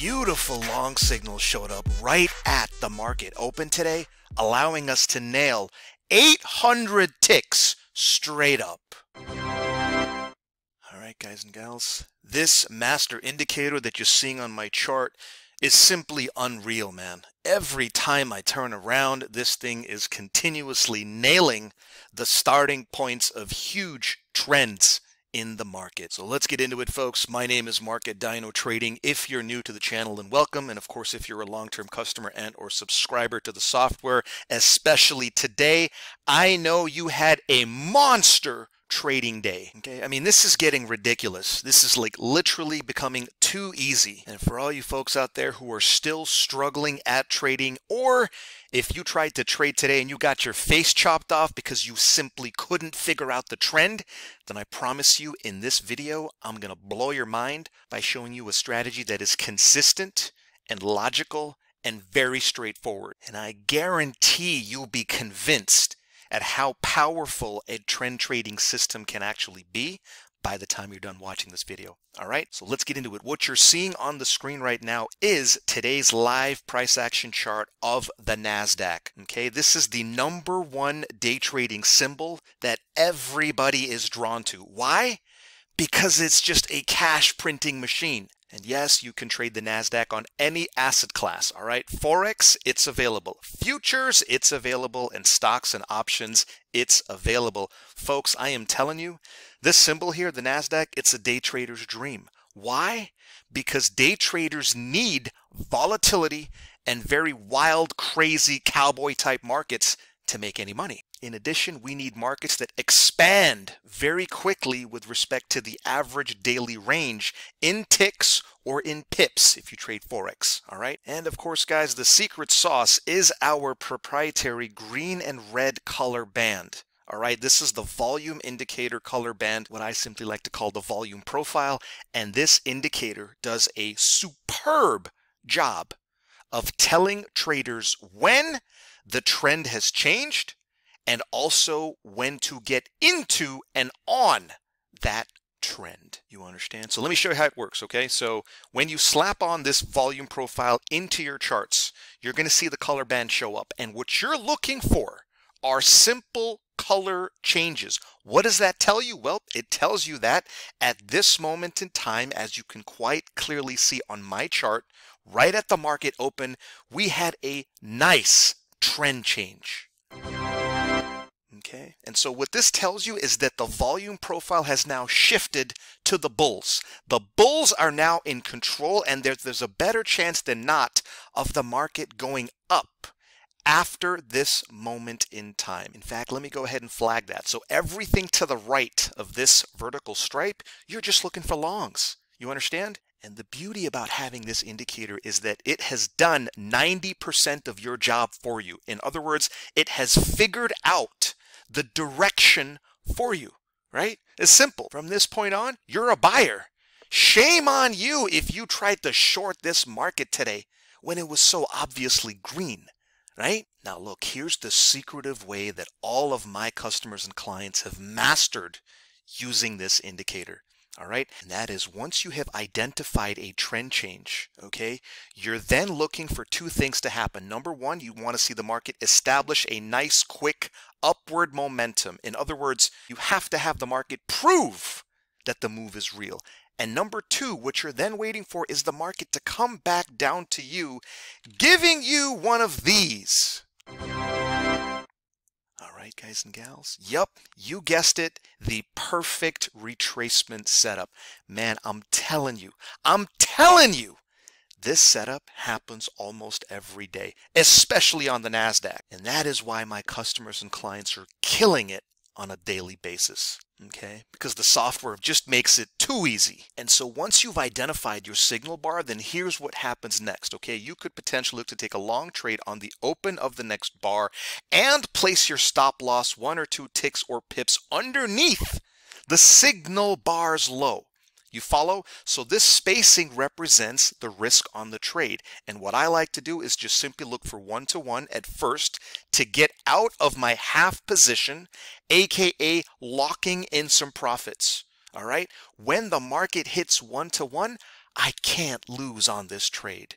beautiful long signal showed up right at the market open today, allowing us to nail 800 ticks straight up. All right, guys and gals, this master indicator that you're seeing on my chart is simply unreal, man. Every time I turn around, this thing is continuously nailing the starting points of huge trends in the market. So let's get into it, folks. My name is Mark at Dyno Trading. If you're new to the channel, then welcome. And of course, if you're a long-term customer and or subscriber to the software, especially today, I know you had a monster trading day. Okay, I mean, this is getting ridiculous. This is like literally becoming too easy. And for all you folks out there who are still struggling at trading, or if you tried to trade today and you got your face chopped off because you simply couldn't figure out the trend, then I promise you in this video, I'm to blow your mind by showing you a strategy that is consistent and logical and very straightforward. And I guarantee you'll be convinced at how powerful a trend trading system can actually be by the time you're done watching this video. All right, so let's get into it. What you're seeing on the screen right now is today's live price action chart of the NASDAQ. Okay, this is the number one day trading symbol that everybody is drawn to. Why? Because it's just a cash printing machine. And yes, you can trade the NASDAQ on any asset class, all right? Forex, it's available. Futures, it's available. And stocks and options, it's available. Folks, I am telling you, this symbol here, the NASDAQ, it's a day trader's dream. Why? Because day traders need volatility and very wild, crazy cowboy type markets to make any money. In addition, we need markets that expand very quickly with respect to the average daily range in ticks or in pips if you trade Forex. All right. And of course, guys, the secret sauce is our proprietary green and red color band. All right, this is the volume indicator color band, what I simply like to call the volume profile. And this indicator does a superb job of telling traders when the trend has changed and also when to get into and on that trend. You understand? So let me show you how it works, okay? So when you slap on this volume profile into your charts, you're going to see the color band show up. And what you're looking for are simple color changes. What does that tell you? Well, it tells you that at this moment in time, as you can quite clearly see on my chart, right at the market open, we had a nice trend change. Okay, and so what this tells you is that the volume profile has now shifted to the bulls. The bulls are now in control, and there's, there's a better chance than not of the market going up after this moment in time. In fact, let me go ahead and flag that. So everything to the right of this vertical stripe, you're just looking for longs. You understand? And the beauty about having this indicator is that it has done 90% of your job for you. In other words, it has figured out the direction for you, right? It's simple. From this point on, you're a buyer. Shame on you if you tried to short this market today when it was so obviously green, right? Now look, here's the secretive way that all of my customers and clients have mastered using this indicator all right? And that is once you have identified a trend change, okay, you're then looking for two things to happen. Number one, you want to see the market establish a nice, quick upward momentum. In other words, you have to have the market prove that the move is real. And number two, what you're then waiting for is the market to come back down to you, giving you one of these right, guys and gals? Yep, you guessed it, the perfect retracement setup. Man, I'm telling you, I'm telling you, this setup happens almost every day, especially on the NASDAQ. And that is why my customers and clients are killing it on a daily basis okay? Because the software just makes it too easy. And so once you've identified your signal bar, then here's what happens next, okay? You could potentially look to take a long trade on the open of the next bar and place your stop loss one or two ticks or pips underneath the signal bar's low. You follow? So this spacing represents the risk on the trade. And what I like to do is just simply look for one to one at first to get out of my half position, aka locking in some profits. All right. When the market hits one to one, I can't lose on this trade.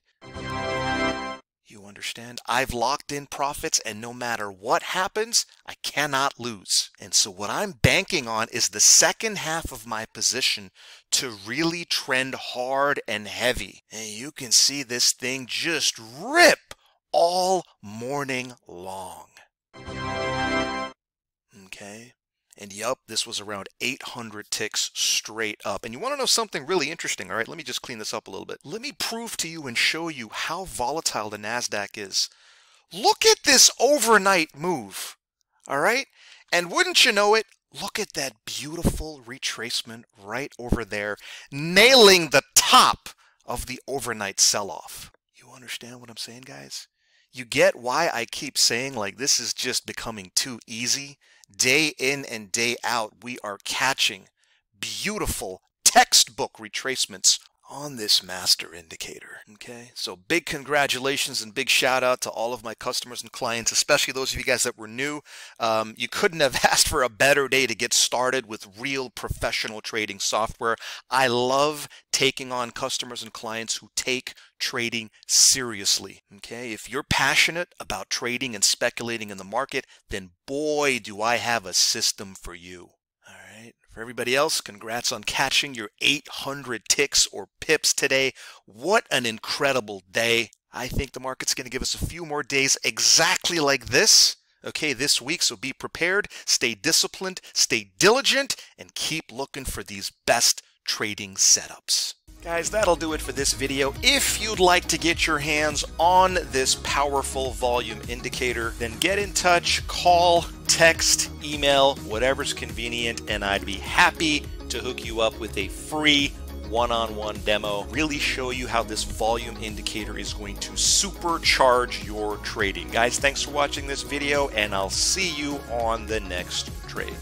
You understand? I've locked in profits, and no matter what happens, I cannot lose. And so, what I'm banking on is the second half of my position to really trend hard and heavy. And you can see this thing just rip all morning long. Okay? And yup, this was around 800 ticks straight up. And you want to know something really interesting, all right? Let me just clean this up a little bit. Let me prove to you and show you how volatile the NASDAQ is. Look at this overnight move, all right? And wouldn't you know it, look at that beautiful retracement right over there, nailing the top of the overnight sell-off. You understand what I'm saying, guys? You get why I keep saying like this is just becoming too easy? Day in and day out, we are catching beautiful textbook retracements on this master indicator. Okay, so big congratulations and big shout out to all of my customers and clients, especially those of you guys that were new. Um, you couldn't have asked for a better day to get started with real professional trading software. I love taking on customers and clients who take trading seriously. Okay, if you're passionate about trading and speculating in the market, then boy, do I have a system for you. Right. For everybody else, congrats on catching your 800 ticks or pips today. What an incredible day. I think the market's going to give us a few more days exactly like this. Okay, this week, so be prepared, stay disciplined, stay diligent, and keep looking for these best trading setups. Guys, that'll do it for this video. If you'd like to get your hands on this powerful volume indicator, then get in touch, call, text, email, whatever's convenient, and I'd be happy to hook you up with a free one-on-one demo, really show you how this volume indicator is going to supercharge your trading. Guys, thanks for watching this video, and I'll see you on the next trade.